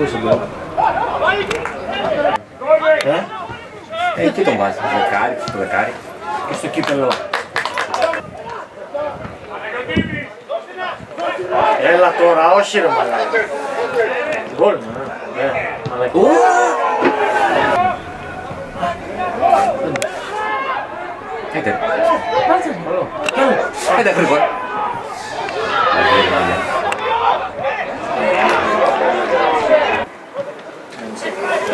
gosto dela. É? É aqui tão básico, Zacari, Zacari. Isso aqui pelo ó. É lateral, Shiro, mano. Gol, mano. Né? É, moleque. Hajde. Hajde, Hrvoj.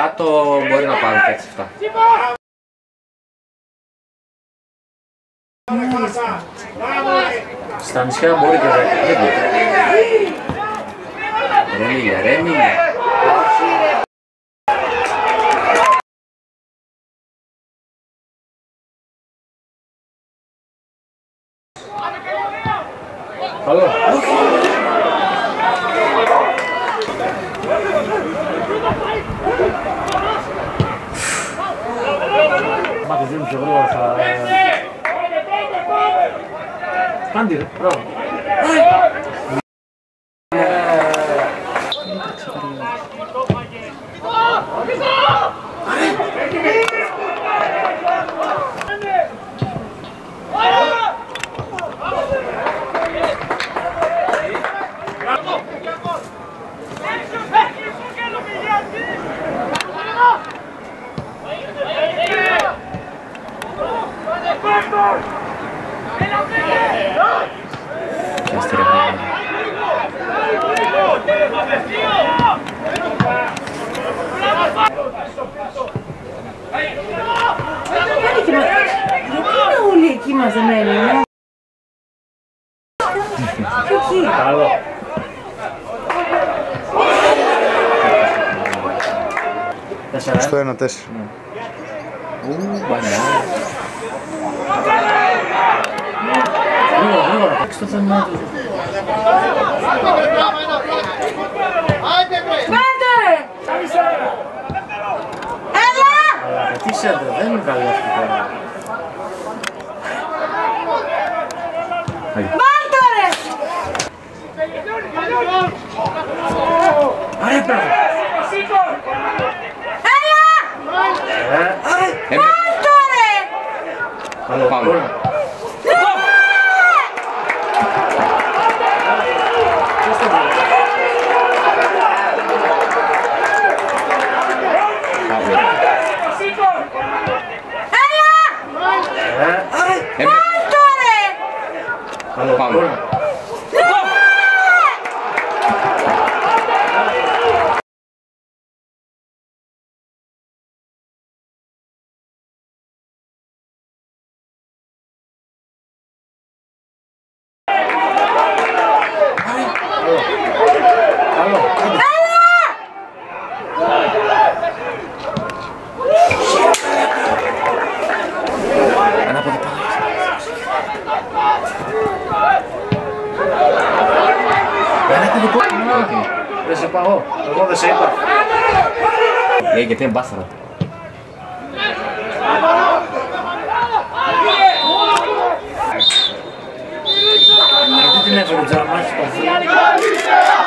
Zato, bolj na pamet sta. Staniška mora ga reči. ya, reminja. Halo. seguro vas a... Andy, bravo. ¡Ay! μαζεμένοι είναι. Καλό. Ε. Στο ένα τέσσερα. Ναι. Ου, μπανιά. Γρήγορα, το θέμα του. Έλα! Τι σέντρα, δεν είναι καλό αυτό. ¡Ahí está! Hola. Hola. de cor. Deixa pra ó. E aí, que tem basta, né? Não, não, não, não, não, não, não, não, não,